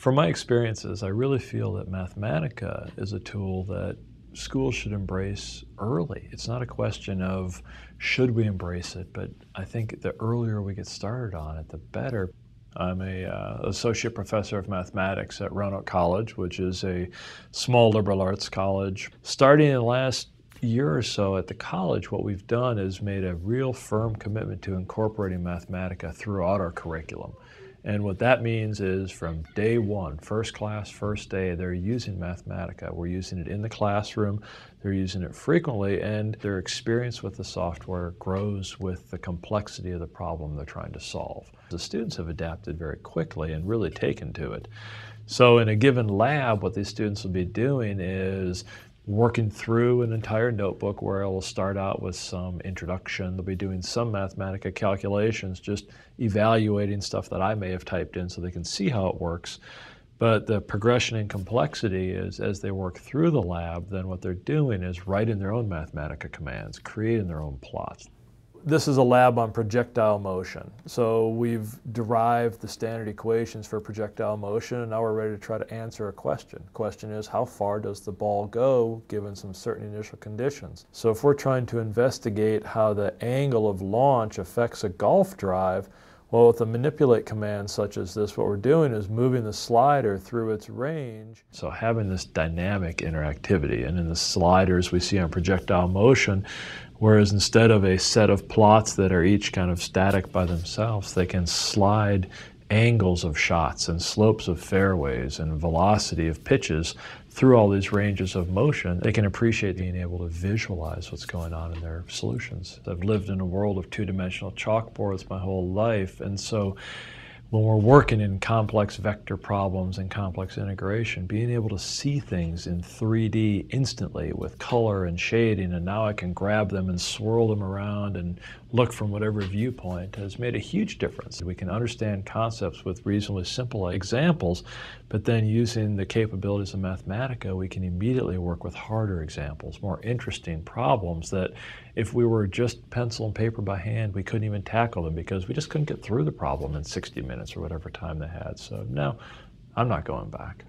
From my experiences, I really feel that Mathematica is a tool that schools should embrace early. It's not a question of should we embrace it, but I think the earlier we get started on it, the better. I'm a uh, associate professor of mathematics at Roanoke College, which is a small liberal arts college. Starting in the last year or so at the college, what we've done is made a real firm commitment to incorporating Mathematica throughout our curriculum. And what that means is from day one, first class, first day, they're using Mathematica. We're using it in the classroom, they're using it frequently, and their experience with the software grows with the complexity of the problem they're trying to solve. The students have adapted very quickly and really taken to it. So in a given lab, what these students will be doing is working through an entire notebook where I will start out with some introduction. They'll be doing some Mathematica calculations, just evaluating stuff that I may have typed in so they can see how it works. But the progression in complexity is as they work through the lab, then what they're doing is writing their own Mathematica commands, creating their own plots. This is a lab on projectile motion. So we've derived the standard equations for projectile motion and now we're ready to try to answer a question. Question is how far does the ball go given some certain initial conditions? So if we're trying to investigate how the angle of launch affects a golf drive, well, with a manipulate command such as this, what we're doing is moving the slider through its range. So having this dynamic interactivity, and in the sliders we see on projectile motion, Whereas instead of a set of plots that are each kind of static by themselves, they can slide angles of shots and slopes of fairways and velocity of pitches through all these ranges of motion, they can appreciate being able to visualize what's going on in their solutions. I've lived in a world of two-dimensional chalkboards my whole life, and so when we're working in complex vector problems and complex integration, being able to see things in 3D instantly with color and shading, and now I can grab them and swirl them around and look from whatever viewpoint has made a huge difference. We can understand concepts with reasonably simple examples, but then using the capabilities of Mathematica, we can immediately work with harder examples, more interesting problems that if we were just pencil and paper by hand, we couldn't even tackle them because we just couldn't get through the problem in 60 minutes or whatever time they had. So no, I'm not going back.